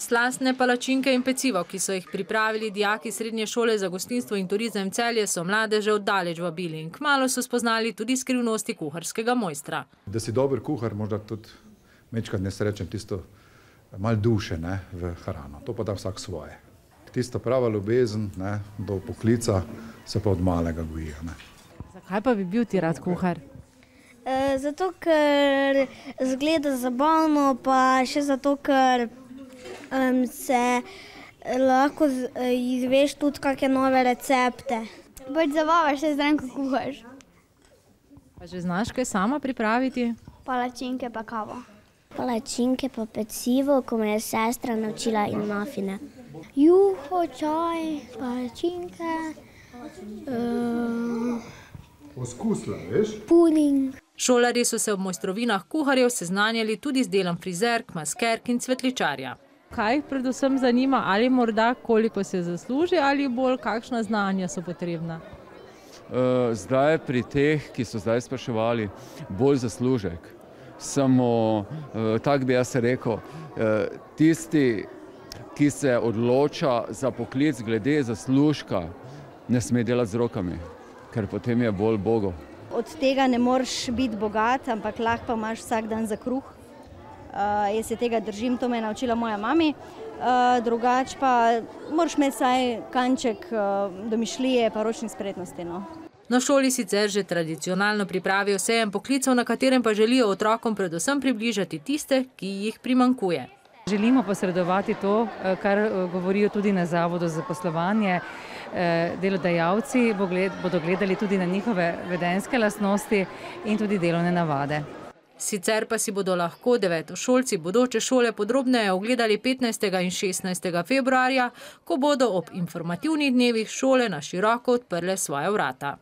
Slastne palačinke in pecivo, ki so jih pripravili dijaki Srednje šole za gostinstvo in turizem Celje, so mlade že oddaleč vabili in kmalo so spoznali tudi skrivnosti kuharskega mojstra. Da si dober kuhar, morda tudi večkrat ne srečem tisto malo duše ne, v hrano. To pa da vsak svoje. Tista prava ljubezen ne, do poklica se pa od malega goji. Ne. Zakaj pa bi bil ti rad kuhar? E, zato, ker zgleda zabavno, pa še zato, ker um, se lahko z- izveš tudi kakšne nove recepte. Pač zabavaš se zraven, ko kuhaš. Pa že znaš kaj sama pripraviti? Palačinke pa kavo. Palačinke pa pecivo, ko me je sestra naučila in mafine. Juho, čaj, palačinke, uh, Poskusila, veš? puding. Šolarji so se ob mojstrovinah kuharjev seznanjali tudi z delom frizerk, maskerk in cvetličarja. Kaj jih predvsem zanima, ali morda koliko se zasluži, ali bolj kakšna znanja so potrebna? Eh, Zdaj pri teh, ki so zdaj spraševali, bolj zaslužek. Samo eh, tako bi jaz rekel, eh, tisti, ki se odloča za poklic glede zaslužka, ne sme delati z rokami, ker potem je bolj bogo. Od tega ne moreš biti bogat, ampak lahko pa imaš vsak dan za kruh. Uh, jaz se tega držim, to me je naučila moja mama. Uh, drugače pa moraš imeti vsaj kanček uh, domišljije in ročnih spretnosti. No. Na šoli sicer že tradicionalno pripravijo sejem poklicev, na katerem pa želijo otrokom predvsem približati tiste, ki jih primankuje. Želimo posredovati to, eh, kar eh, govorijo tudi na Zavodu za poslovanje. Eh, Delodajalci bodo gledali tudi na njihove vedenske lastnosti in tudi delovne navade. Sicer pa si bodo lahko devetošolci bodoče šole podrobneje ogledali 15. in 16. februarja, ko bodo ob informativnih dnevih šole na široko odprle svoja vrata.